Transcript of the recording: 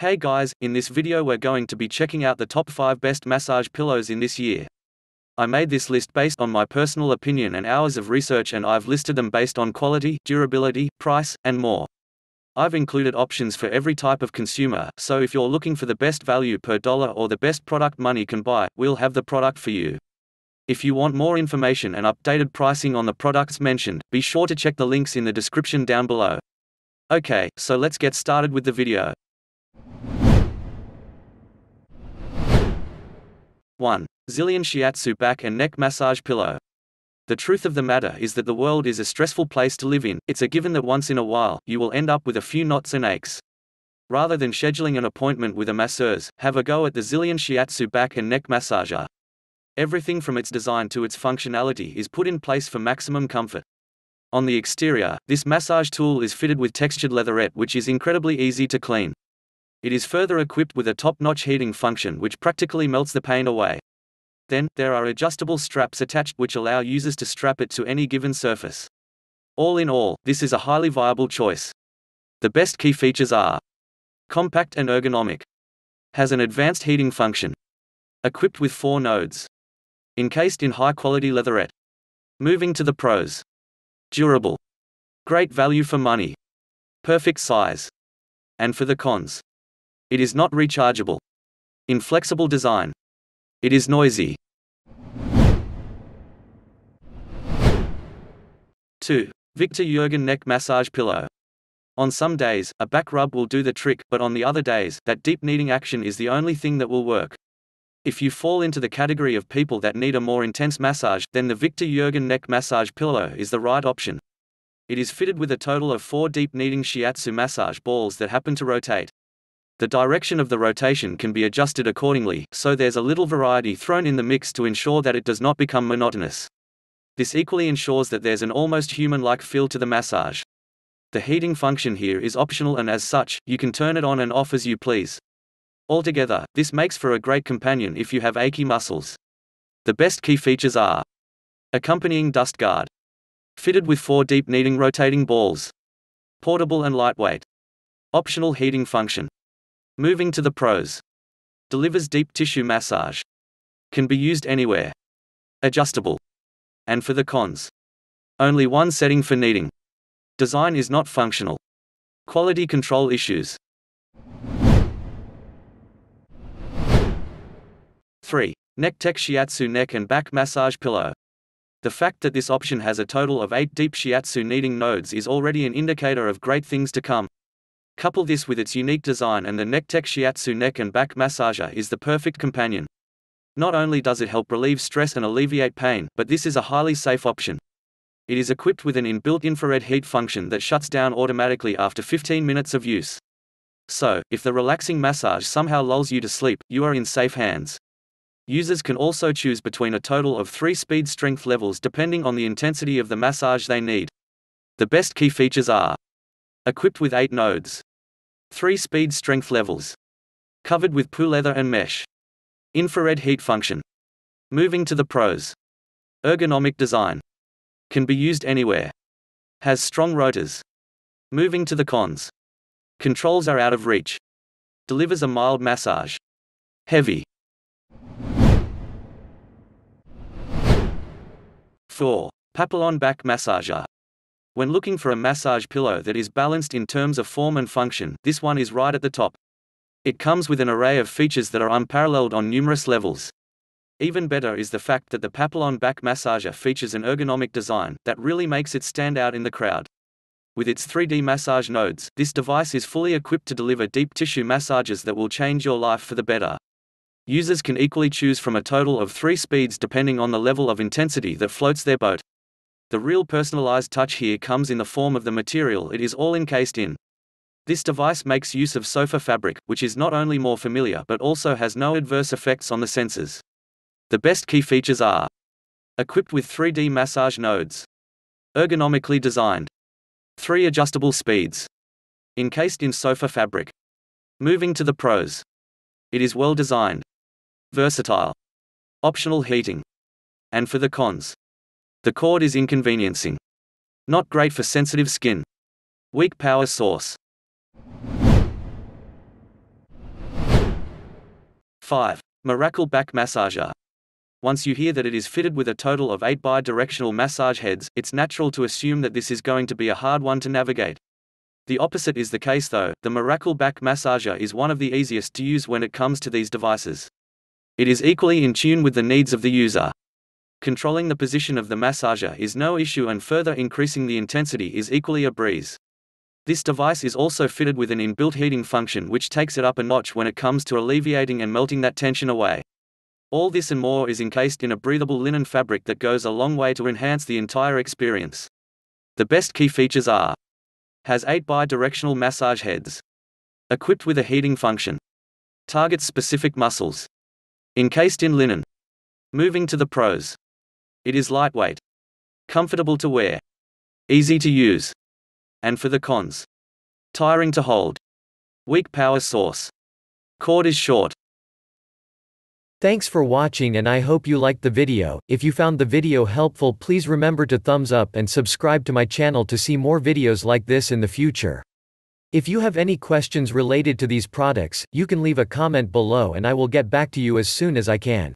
Hey guys, in this video we're going to be checking out the top 5 best massage pillows in this year. I made this list based on my personal opinion and hours of research and I've listed them based on quality, durability, price, and more. I've included options for every type of consumer, so if you're looking for the best value per dollar or the best product money can buy, we'll have the product for you. If you want more information and updated pricing on the products mentioned, be sure to check the links in the description down below. Okay, so let's get started with the video. 1. Zyllion Shiatsu Back and Neck Massage Pillow. The truth of the matter is that the world is a stressful place to live in, it's a given that once in a while, you will end up with a few knots and aches. Rather than scheduling an appointment with a masseuse, have a go at the Zyllion Shiatsu back and neck massager. Everything from its design to its functionality is put in place for maximum comfort. On the exterior, this massage tool is fitted with textured leatherette which is incredibly easy to clean. It is further equipped with a top-notch heating function which practically melts the pain away. Then, there are adjustable straps attached which allow users to strap it to any given surface. All in all, this is a highly viable choice. The best key features are compact and ergonomic, has an advanced heating function, equipped with four nodes, encased in high-quality leatherette. Moving to the pros. Durable. Great value for money. Perfect size. And for the cons. It is not rechargeable. Inflexible design. It is noisy. 2. Viktor Jurgen Neck Massage Pillow. On some days, a back rub will do the trick, but on the other days, that deep kneading action is the only thing that will work. If you fall into the category of people that need a more intense massage, then the Viktor Jurgen Neck Massage Pillow is the right option. It is fitted with a total of four deep kneading shiatsu massage balls that happen to rotate. The direction of the rotation can be adjusted accordingly, so there's a little variety thrown in the mix to ensure that it does not become monotonous. This equally ensures that there's an almost human-like feel to the massage. The heating function here is optional and as such, you can turn it on and off as you please. Altogether, this makes for a great companion if you have achy muscles. The best key features are accompanying dust guard, fitted with four deep kneading rotating balls, portable and lightweight, optional heating function, Moving to the pros. Delivers deep tissue massage. Can be used anywhere. Adjustable. And for the cons. Only one setting for kneading. Design is not functional. Quality control issues. 3. Nekteck Shiatsu Neck and Back Massage Pillow. The fact that this option has a total of 8 deep shiatsu kneading nodes is already an indicator of great things to come. Couple this with its unique design and the Nekteck Shiatsu neck and back massager is the perfect companion. Not only does it help relieve stress and alleviate pain, but this is a highly safe option. It is equipped with an inbuilt infrared heat function that shuts down automatically after 15 minutes of use. So, if the relaxing massage somehow lulls you to sleep, you are in safe hands. Users can also choose between a total of three speed strength levels depending on the intensity of the massage they need. The best key features are equipped with 8 nodes, 3 speed strength levels, covered with PU leather and mesh, infrared heat function. Moving to the pros. Ergonomic design. Can be used anywhere. Has strong rotors. Moving to the cons. Controls are out of reach. Delivers a mild massage. Heavy. 4. Papillon Back Massager. When looking for a massage pillow that is balanced in terms of form and function, this one is right at the top. It comes with an array of features that are unparalleled on numerous levels. Even better is the fact that the Papillon back massager features an ergonomic design that really makes it stand out in the crowd. With its 3D massage nodes, this device is fully equipped to deliver deep tissue massages that will change your life for the better. Users can equally choose from a total of three speeds depending on the level of intensity that floats their boat. The real personalized touch here comes in the form of the material it is all encased in. This device makes use of sofa fabric, which is not only more familiar but also has no adverse effects on the senses. The best key features are equipped with 3D massage nodes, ergonomically designed, three adjustable speeds, encased in sofa fabric. Moving to the pros. It is well designed, versatile, optional heating, and for the cons. The cord is inconveniencing. Not great for sensitive skin. Weak power source. 5. Miracle Back Massager. Once you hear that it is fitted with a total of 8 bi-directional massage heads, it's natural to assume that this is going to be a hard one to navigate. The opposite is the case though, the Miracle Back Massager is one of the easiest to use when it comes to these devices. It is equally in tune with the needs of the user. Controlling the position of the massager is no issue and further increasing the intensity is equally a breeze. This device is also fitted with an inbuilt heating function which takes it up a notch when it comes to alleviating and melting that tension away. All this and more is encased in a breathable linen fabric that goes a long way to enhance the entire experience. The best key features are has 8 bi-directional massage heads. Equipped with a heating function. Targets specific muscles. Encased in linen. Moving to the pros. It is lightweight. Comfortable to wear. Easy to use. And for the cons. Tiring to hold. Weak power source. Cord is short. Thanks for watching and I hope you liked the video, if you found the video helpful please remember to thumbs up and subscribe to my channel to see more videos like this in the future. If you have any questions related to these products, you can leave a comment below and I will get back to you as soon as I can.